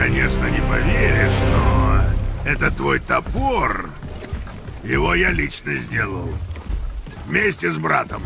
конечно, не поверишь, но это твой топор. Его я лично сделал. Вместе с братом.